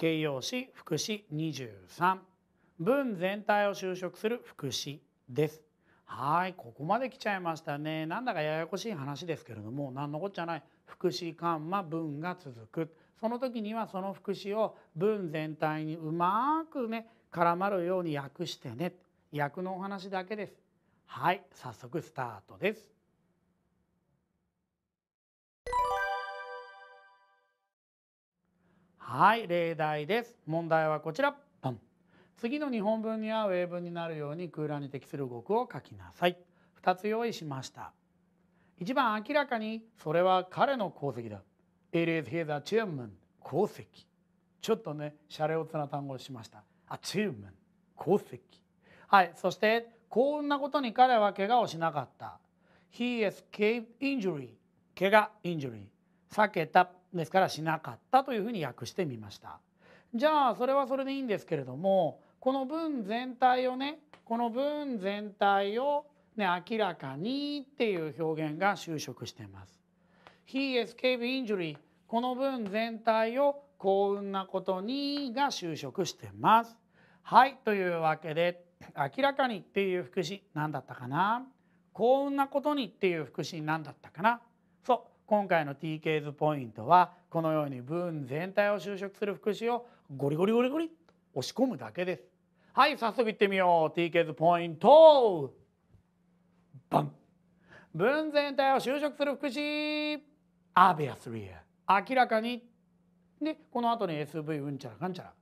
形容詞副詞23文全体を修飾する副詞です。はいここまで来ちゃいましたね。なんだかややこしい話ですけれども何のこっちゃない。副詞カンマ文が続く。その時にはその副詞を文全体にうまくね絡まるように訳してね。訳のお話だけです。はい早速スタートです。はい例題です。問題はこちら。次の日本文に合う英文になるように空欄に適する語句を書きなさい。2つ用意しました。一番明らかにそれは彼の功績だ。It is his achievement. 功績。ちょっとねシャレオツな単語をしました。achievement. 功績。はいそして幸運なことに彼は怪我をしなかった。He escaped injury. 怪我 injury. 避けたですからしなかったというふうに訳してみましたじゃあそれはそれでいいんですけれどもこの文全体をねこの文全体をね明らかにっていう表現が修飾しています。He escaped injury この文全体を幸運なことにが修飾してます。はいというわけで明らかにっていう副詞何だったかな？幸運なことにっていう副詞何だったかな？そう今回の TK ズポイントはこのように文全体を修飾する副詞をゴリゴリゴリゴリと押し込むだけです。はい早速いってみよう。TK ズポイントバン。文全体を修飾する副詞 obviously 明らかに。でこの後に SV うんちゃらかんちゃら。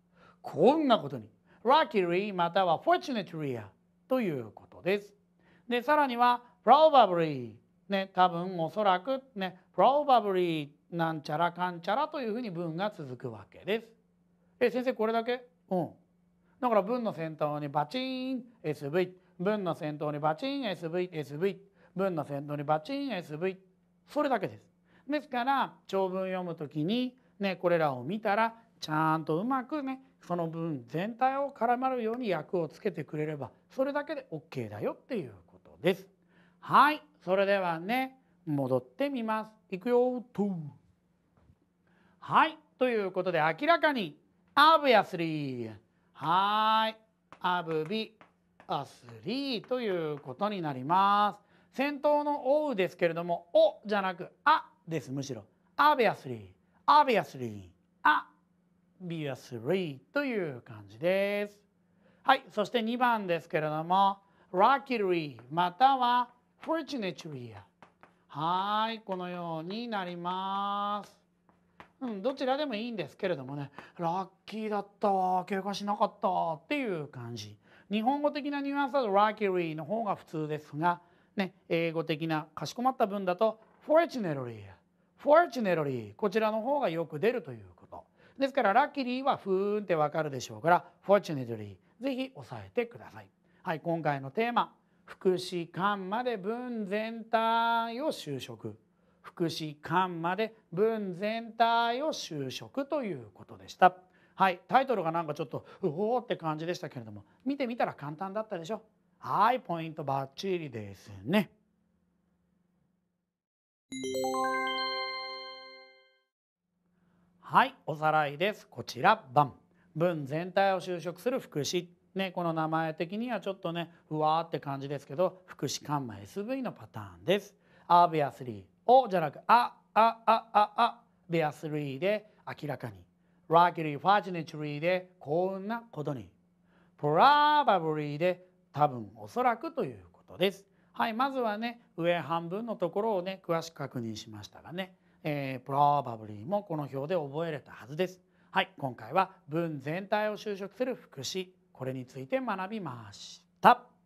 こんなことに。luckily または fortunately ということです。でさらには probably ね多分おそらくね probably なんちゃらかんちゃらというふうに文が続くわけです。え先生これだけ？うん。だから文の先頭にバチン SV 文の先頭にバチン SV SV 文の先頭にバチン SV それだけです。ですから長文読む時にねこれらを見たらちゃんとうまくねその文全体を絡まるように訳をつけてくれればそれだけで OK だよっていうことです。はいそれではね戻ってみます。いくよと。はいということで明らかに obviously はい。アブビアスリーということになります。先頭のおうですけれども、おじゃなくあです、むしろ。obviously、obviously、obviously という感じです。はい。そして2番ですけれども、luckily または fortunately. はい。このようになります。うん、どちらでもいいんですけれどもね。ラッキーだったわ怪我しなかったっていう感じ。日本語的なニュアンスだとラッキーの方が普通ですが、ね、英語的なかしこまった文だと fortunately fortunately こちらの方がよく出るということ。ですからラッキーはふーんってわかるでしょうから fortunately ぜひ押さえてください。はい、今回のテーマ。副詞間まで文全体を修飾副詞間まで文全体を修飾ということでした。はい、タイトルがなんかちょっとうおーって感じでしたけれども見てみたら簡単だったでしょ。はいポイントバッチリですね。はいおさらいです。こちら番文全体を修飾する副詞ね、この名前的にはちょっとねうわーって感じですけど副詞カンマ SV のパターンです。obviously おじゃなくあああああベアスリーで明らかに luckily fortunately で幸運なことに probably で多分おそらくということです。はい、まずはね上半分のところをね詳しく確認しましたがね、えー、probably もこの表で覚えれたはずです。はい、今回は文全体を修飾する副詞これについて学びました。